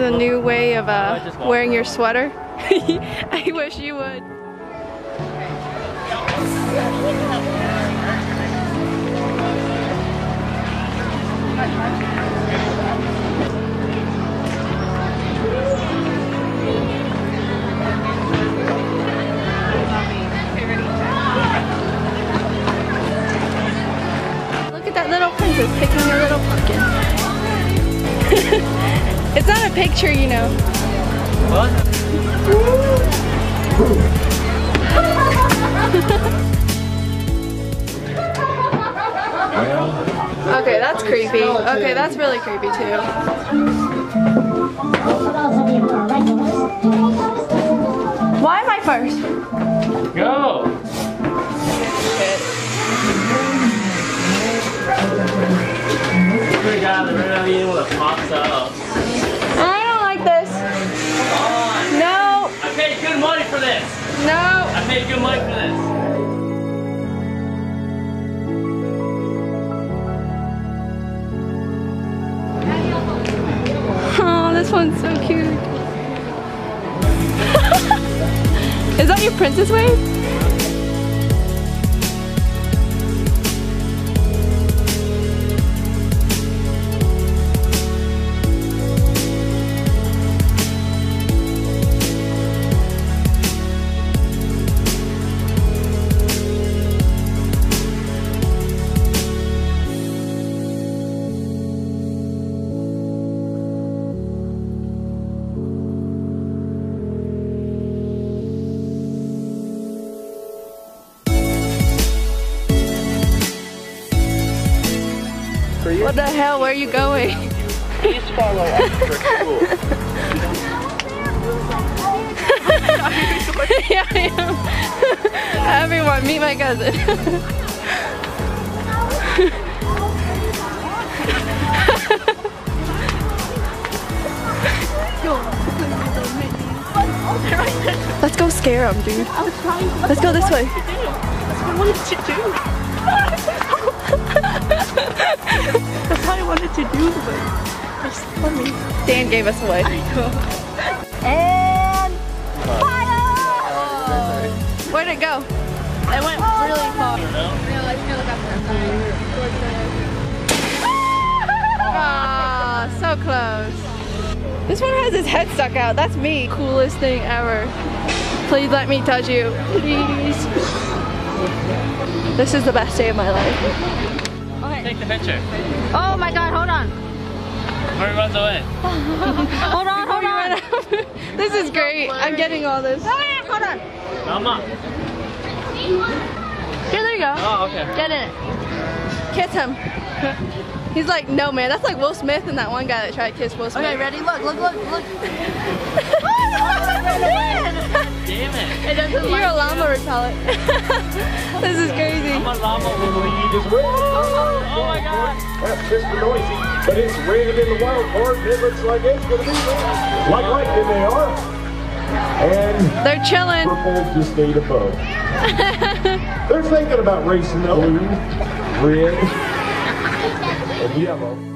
a new way of uh, wearing your sweater. I wish you would. Look at that little princess picking a little pumpkin. it's not a picture, you know. What? Okay, that's creepy. Okay, that's really creepy too. Why am I first? Go! Shit. Good guy, the one that pops up. I don't like this. Come on! No, I paid good money for this! No. I paid good money for this! Oh, this one's so cute. Is that your princess wave? What the hell? Where are you going? Please follow after school. yeah, I am. Everyone, meet my cousin. Let's go scare him, dude. Let's go this way. I wanted to do. That's how I wanted to do, but it's funny. Dan gave us away. And fire! Where'd it go? It went really far. Ah, so close. This one has his head stuck out. That's me. Coolest thing ever. Please let me touch you. Please. This is the best day of my life. Take the picture. Oh my god, hold on. Hurry runs away. Hold on, hold on. this is great. I'm getting all this. Ah, hold on. Mama. Here, there you go. Oh, okay. Get it. Kiss him. He's like, no man, that's like Will Smith and that one guy that tried to kiss Will Smith. Okay, ready? Look, look, look, look. Damn it. It doesn't You're a like llama repellent. this is crazy. I'm a llama with weed. It's red. Oh, oh my god. That's Mr. Noisy. But it's red in the wild part, and it looks like it's gonna be red. Like lightning they are. And They're chilling. purple just stayed above. They're thinking about racing the blue, red, and yellow.